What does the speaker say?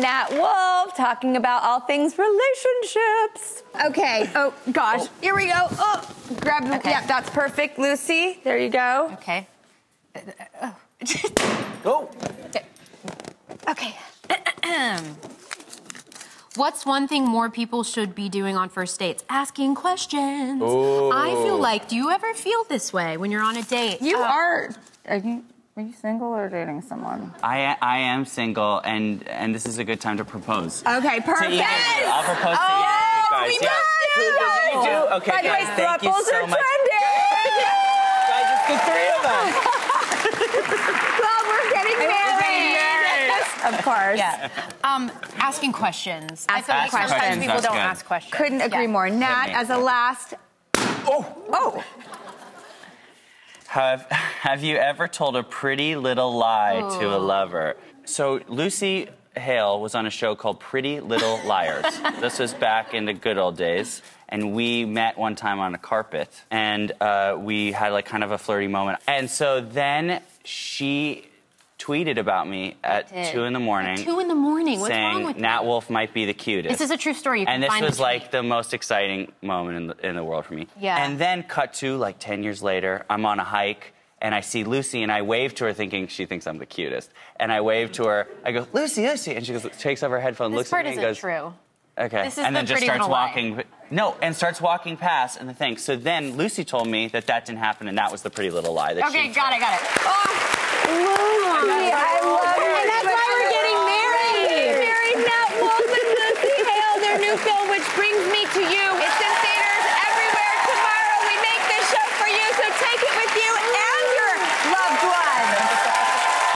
and Nat Wolff talking about all things relationships. Okay. Oh gosh. Here we go. Oh, grab the. Okay. Yeah, that's perfect, Lucy. There you go. Okay. Oh. Okay. What's one thing more people should be doing on first dates? Asking questions. I feel like, do you ever feel this way when you're on a date? You Uh, are. Are you? Are you single or dating someone? I, I am single, and and this is a good time to propose. Okay, perfect. either of you. I'll propose to Oh, you guys. we yeah. got it. You do? Okay, By the way, guys, thank you thruples so are much. trending. Guys, it's the three of us. Well, we're getting married. Of course. Yeah. Um, asking questions. I feel like Asking sometimes questions, people that's don't good. ask questions. Couldn't agree Yeah. more. Nat, as a last. Oh. Oh. Have Have you ever told a pretty little lie to a lover? So Lucy Hale was on a show called Pretty Little Liars. this was back in the good old days. And we met one time on a carpet, and uh, we had like kind of a flirty moment. And so then she tweeted about me at two in the morning, Two in the morning. What's saying wrong with Nat? Wolff might be the cutest. This is a true story. You can and this was the like the most exciting moment in the, in the world for me. Yeah. And then cut to like 10 years later, I'm on a hike and I see Lucy and I wave to her thinking she thinks I'm the cutest. And I wave to her, I go, Lucy, Lucy. And she goes, takes off her headphone, This looks at me and goes, true. okay. This is and the then just starts Little Lie. walking. No, and starts walking past and the thing. So then Lucy told me that that didn't happen and that was the pretty little lie that Okay, she Okay, got it, got it. Oh, Absolutely. I